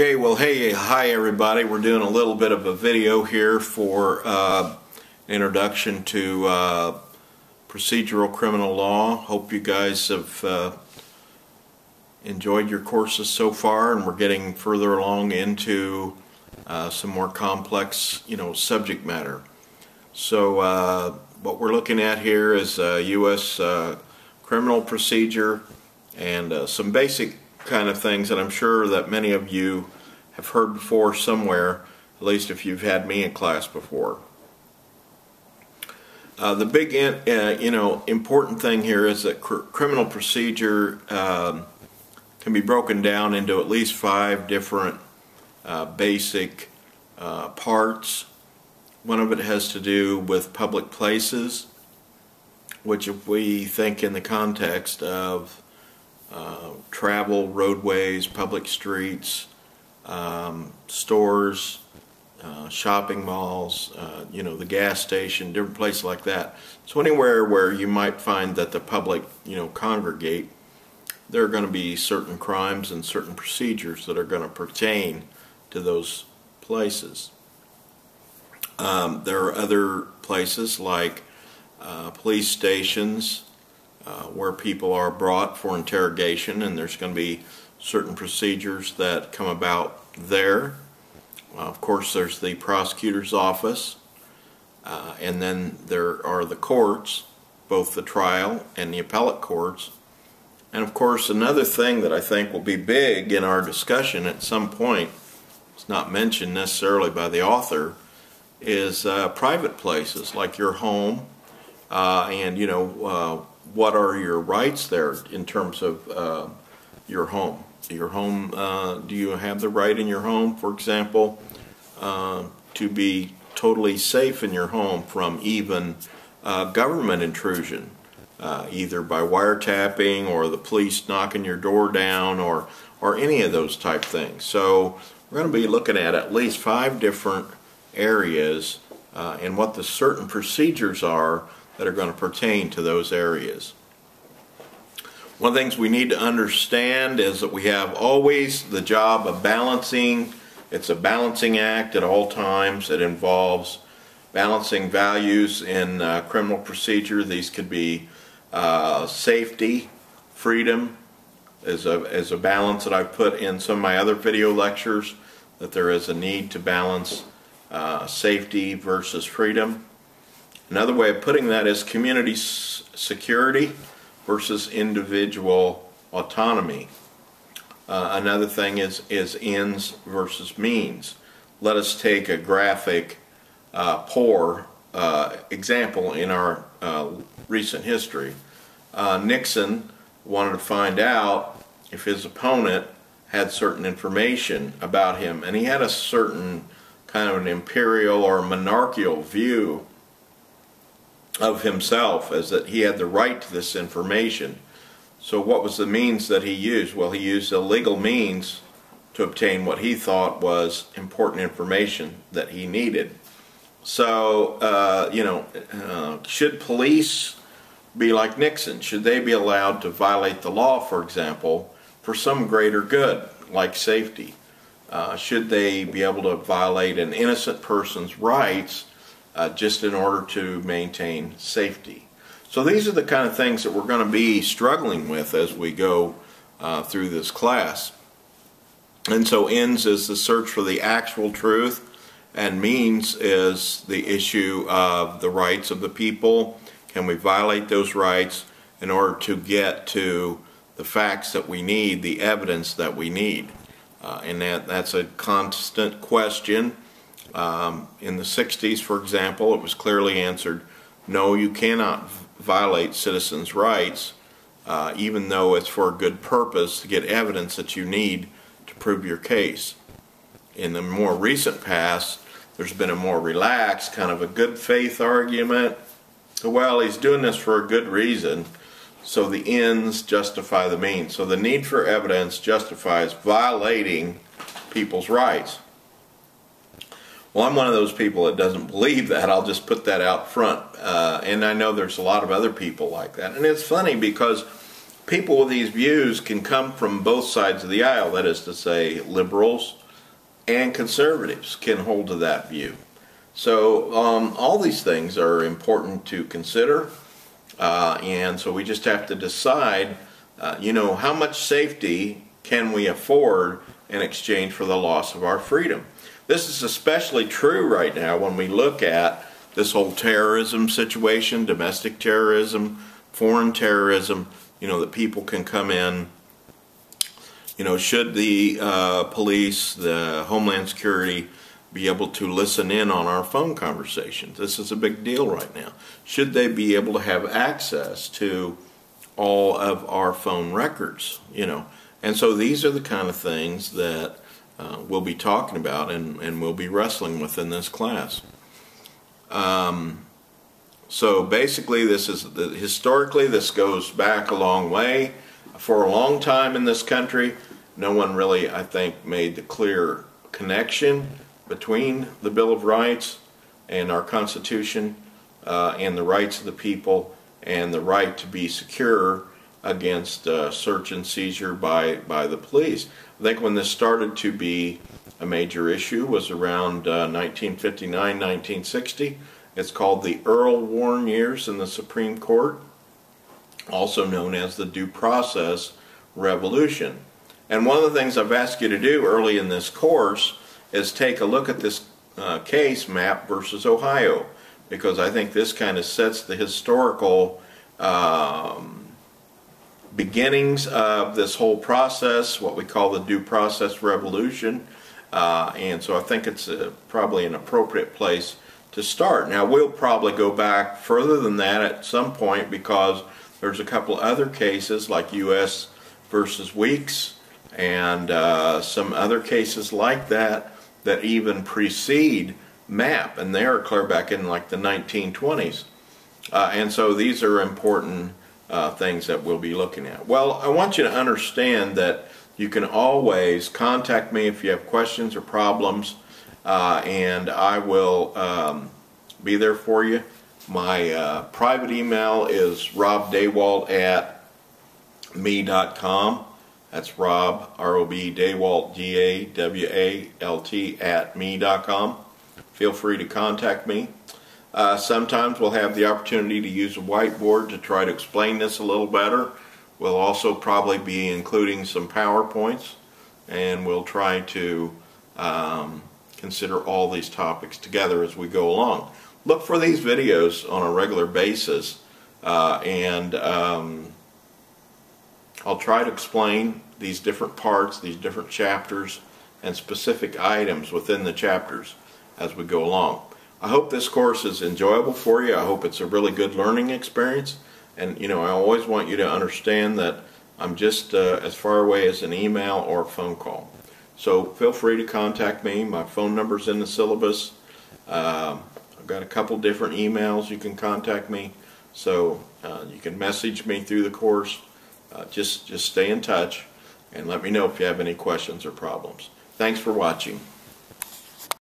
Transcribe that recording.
Okay, well, hey, hi everybody. We're doing a little bit of a video here for uh, introduction to uh, procedural criminal law. Hope you guys have uh, enjoyed your courses so far, and we're getting further along into uh, some more complex, you know, subject matter. So, uh, what we're looking at here is U.S. Uh, criminal procedure and some basic kind of things that I'm sure that many of you have heard before somewhere, at least if you've had me in class before. Uh, the big, uh, you know, important thing here is that cr criminal procedure um, can be broken down into at least five different uh, basic uh, parts. One of it has to do with public places, which if we think in the context of uh, travel, roadways, public streets, um, stores, uh, shopping malls, uh, you know, the gas station, different places like that. So anywhere where you might find that the public, you know, congregate, there are going to be certain crimes and certain procedures that are going to pertain to those places. Um, there are other places like uh, police stations, uh, where people are brought for interrogation and there's going to be certain procedures that come about there. Uh, of course there's the prosecutor's office uh, and then there are the courts, both the trial and the appellate courts. And of course another thing that I think will be big in our discussion at some point, it's not mentioned necessarily by the author, is uh, private places like your home uh, and you know uh, what are your rights there in terms of uh, your home? Your home, uh, do you have the right in your home, for example, uh, to be totally safe in your home from even uh, government intrusion, uh, either by wiretapping or the police knocking your door down or, or any of those type things. So we're going to be looking at at least five different areas and what the certain procedures are that are going to pertain to those areas. One of the things we need to understand is that we have always the job of balancing. It's a balancing act at all times. It involves balancing values in uh, criminal procedure. These could be uh, safety, freedom, as a, as a balance that I've put in some of my other video lectures, that there is a need to balance uh, safety versus freedom. Another way of putting that is community security versus individual autonomy. Uh, another thing is, is ends versus means. Let us take a graphic, uh, poor uh, example in our uh, recent history. Uh, Nixon wanted to find out if his opponent had certain information about him, and he had a certain kind of an imperial or monarchical view of himself as that he had the right to this information. So what was the means that he used? Well, he used illegal means to obtain what he thought was important information that he needed. So, uh, you know, uh, should police be like Nixon? Should they be allowed to violate the law, for example, for some greater good, like safety? Uh, should they be able to violate an innocent person's rights uh, just in order to maintain safety. So these are the kind of things that we're going to be struggling with as we go uh, through this class. And so ends is the search for the actual truth and means is the issue of the rights of the people. Can we violate those rights in order to get to the facts that we need, the evidence that we need? Uh, and that, that's a constant question um, in the 60s, for example, it was clearly answered, no, you cannot violate citizens' rights, uh, even though it's for a good purpose to get evidence that you need to prove your case. In the more recent past, there's been a more relaxed, kind of a good faith argument. Well, he's doing this for a good reason, so the ends justify the means. So the need for evidence justifies violating people's rights. Well, I'm one of those people that doesn't believe that. I'll just put that out front. Uh, and I know there's a lot of other people like that. And it's funny because people with these views can come from both sides of the aisle. That is to say, liberals and conservatives can hold to that view. So um, all these things are important to consider, uh, and so we just have to decide, uh, you know, how much safety can we afford in exchange for the loss of our freedom. This is especially true right now when we look at this whole terrorism situation, domestic terrorism, foreign terrorism, you know, that people can come in. You know, should the uh, police, the Homeland Security, be able to listen in on our phone conversations? This is a big deal right now. Should they be able to have access to all of our phone records? You know, and so these are the kind of things that uh, we'll be talking about and, and we'll be wrestling with in this class. Um, so basically, this is historically this goes back a long way. For a long time in this country, no one really, I think, made the clear connection between the Bill of Rights and our Constitution uh, and the rights of the people and the right to be secure against uh, search and seizure by, by the police. I think when this started to be a major issue was around uh, 1959, 1960. It's called the Earl Warren years in the Supreme Court, also known as the Due Process Revolution. And one of the things I've asked you to do early in this course is take a look at this uh, case, Mapp versus Ohio, because I think this kind of sets the historical um, beginnings of this whole process, what we call the due process revolution. Uh, and so I think it's a, probably an appropriate place to start. Now we'll probably go back further than that at some point because there's a couple other cases like U.S. versus Weeks and uh, some other cases like that that even precede Mapp and they are clear back in like the 1920s. Uh, and so these are important uh, things that we'll be looking at. Well, I want you to understand that you can always contact me if you have questions or problems, uh, and I will um, be there for you. My uh, private email is robdawalt at me.com. That's Rob, R-O-B, Dawalt, D-A-W-A-L-T, at me.com. Feel free to contact me. Uh, sometimes we'll have the opportunity to use a whiteboard to try to explain this a little better. We'll also probably be including some PowerPoints and we'll try to um, consider all these topics together as we go along. Look for these videos on a regular basis uh, and um, I'll try to explain these different parts, these different chapters and specific items within the chapters as we go along. I hope this course is enjoyable for you. I hope it's a really good learning experience. And, you know, I always want you to understand that I'm just uh, as far away as an email or a phone call. So feel free to contact me. My phone number's in the syllabus. Uh, I've got a couple different emails you can contact me. So uh, you can message me through the course. Uh, just, just stay in touch and let me know if you have any questions or problems. Thanks for watching.